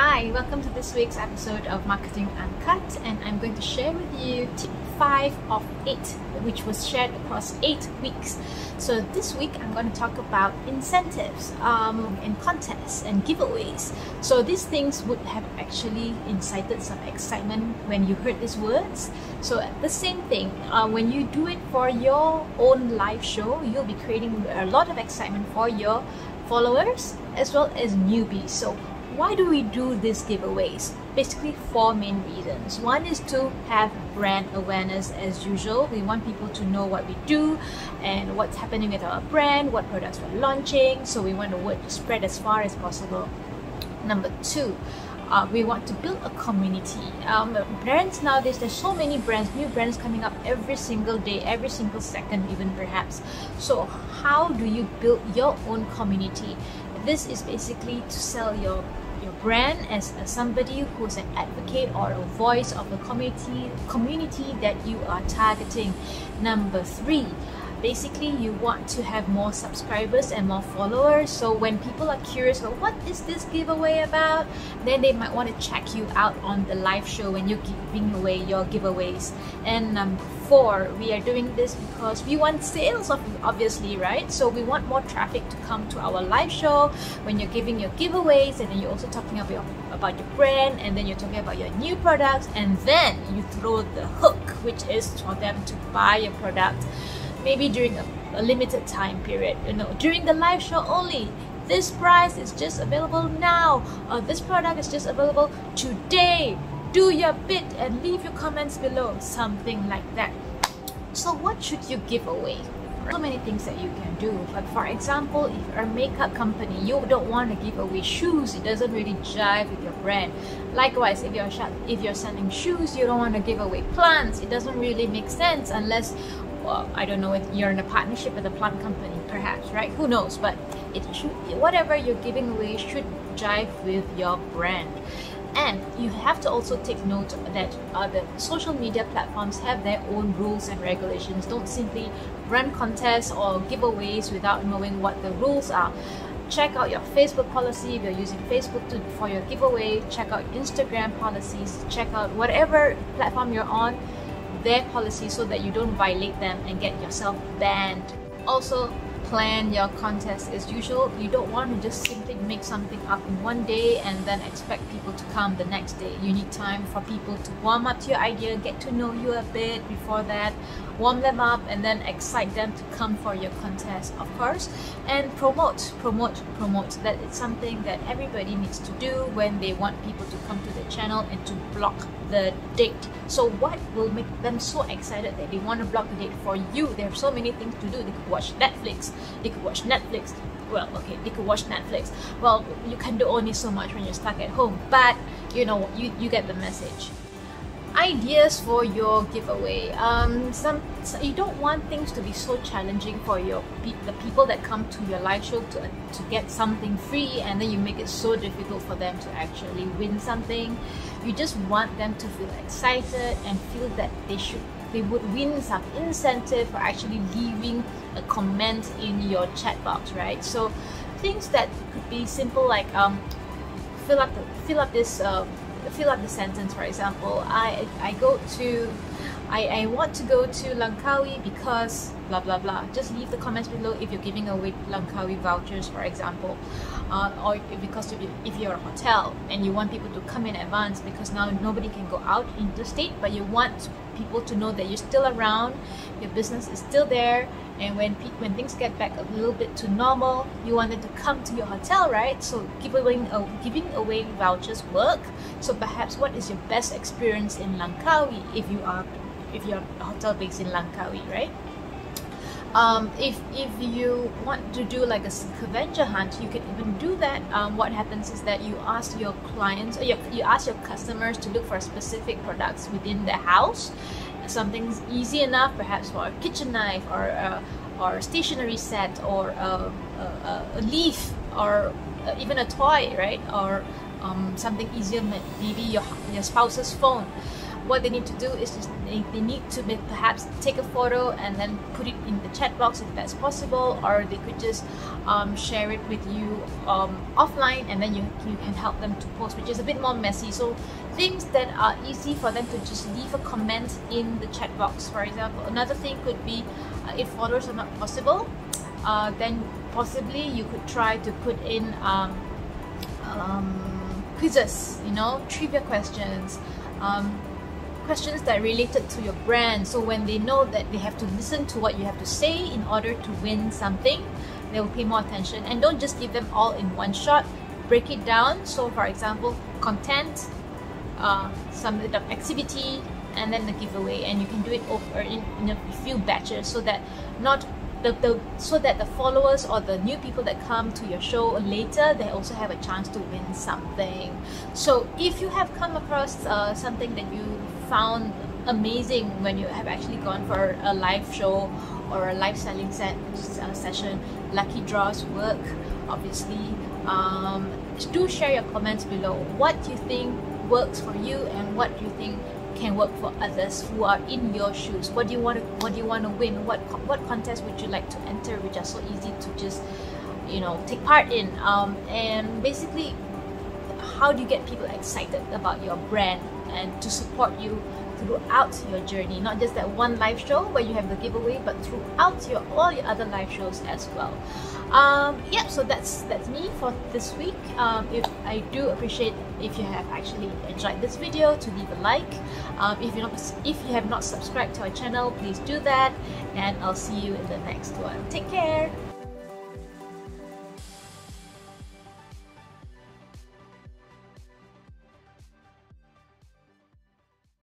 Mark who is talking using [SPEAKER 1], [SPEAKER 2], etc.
[SPEAKER 1] Hi, welcome to this week's episode of Marketing Uncut, and I'm going to share with you tip 5 of 8, which was shared across 8 weeks. So, this week I'm going to talk about incentives um, and contests and giveaways. So, these things would have actually incited some excitement when you heard these words. So, the same thing, uh, when you do it for your own live show, you'll be creating a lot of excitement for your followers as well as newbies. So, why do we do these giveaways? Basically, four main reasons. One is to have brand awareness as usual. We want people to know what we do and what's happening with our brand, what products we're launching. So, we want the word to spread as far as possible. Number two, uh, we want to build a community. Um, brands nowadays, there's so many brands, new brands coming up every single day, every single second, even perhaps. So, how do you build your own community? This is basically to sell your your brand as, as somebody who's an advocate or a voice of the community community that you are targeting. Number three, basically you want to have more subscribers and more followers. So when people are curious about what is this giveaway about? then they might want to check you out on the live show when you're giving away your giveaways. And number four we are doing this because we want sales of obviously right? So we want more traffic to come to our live show when you're giving your giveaways and then you're also talking about your, about your brand and then you're talking about your new products and then you throw the hook which is for them to buy your product maybe during a, a limited time period you know. During the live show only. This price is just available now. Or this product is just available today. Do your bit and leave your comments below. Something like that. So what should you give away? So many things that you can do. But for example if you're a makeup company you don't want to give away shoes. It doesn't really jive with your brand. Likewise if you're if you're selling shoes you don't want to give away plants. It doesn't really make sense unless I don't know if you're in a partnership with a plant company, perhaps, right? Who knows? But it should whatever you're giving away should jive with your brand. And you have to also take note that uh, the social media platforms have their own rules and regulations. Don't simply run contests or giveaways without knowing what the rules are check out your Facebook policy if you're using Facebook to, for your giveaway, check out Instagram policies, check out whatever platform you're on their policy so that you don't violate them and get yourself banned. Also, plan your contest as usual. You don't want to just simply make something up in one day and then expect people to come the next day. You need time for people to warm up to your idea, get to know you a bit before that, warm them up, and then excite them to come for your contest, of course. And promote, promote, promote. That is something that everybody needs to do when they want people to come to the channel and to block the date. So what will make them so excited that they want to block the date for you? They have so many things to do. They could watch Netflix, they could watch Netflix. Well, okay, they could watch Netflix. Well, you can do only so much when you're stuck at home, but you know, you, you get the message ideas for your giveaway um some you don't want things to be so challenging for your the people that come to your live show to, to get something free and then you make it so difficult for them to actually win something you just want them to feel excited and feel that they should they would win some incentive for actually leaving a comment in your chat box right? So things that could be simple like um fill up the, fill up this uh, fill up the sentence for example I I go to I, I want to go to Langkawi because blah blah blah. Just leave the comments below if you're giving away Langkawi vouchers for example. Uh, or because if, you, if you're a hotel and you want people to come in advance because now nobody can go out interstate but you want people to know that you're still around your business is still there and when when things get back a little bit to normal you wanted to come to your hotel right? So giving uh, giving away vouchers work. So perhaps what is your best experience in Langkawi if you are if you're a hotel based in Langkawi right? Um, if if you want to do like a scavenger hunt you can even do that. Um, what happens is that you ask your clients or you, you ask your customers to look for specific products within the house. Something easy enough perhaps for a kitchen knife or a, or a stationery set or a, a, a leaf or even a toy right? Or um, something easier maybe your, your spouse's phone what they need to do is just they, they need to perhaps take a photo and then put it in the chat box if that's possible or they could just um, share it with you um, offline and then you, you can help them to post which is a bit more messy. So things that are easy for them to just leave a comment in the chat box for example. Another thing could be uh, if photos are not possible uh, then possibly you could try to put in um, um, quizzes you know trivia questions um, questions that are related to your brand. So when they know that they have to listen to what you have to say in order to win something, they will pay more attention. And don't just give them all in one shot. Break it down. So for example, content, uh, some bit of activity, and then the giveaway. And you can do it over in, in a few batches so that not the, the so that the followers or the new people that come to your show later they also have a chance to win something so if you have come across uh, something that you found amazing when you have actually gone for a live show or a live selling set uh, session. Lucky draws work obviously. Um, do share your comments below. What you think works for you and what do you think can work for others who are in your shoes? What do you want to what do you want to win? What what contest would you like to enter which are so easy to just you know take part in? Um, and basically how do you get people excited about your brand and to support you throughout your journey? Not just that one live show where you have the giveaway but throughout your all your other live shows as well. Um yeah so that's that's me for this week. Um if i do appreciate if you have actually enjoyed this video to leave a like. Um, if you not if you have not subscribed to our channel please do that and i'll see you in the next one. Take care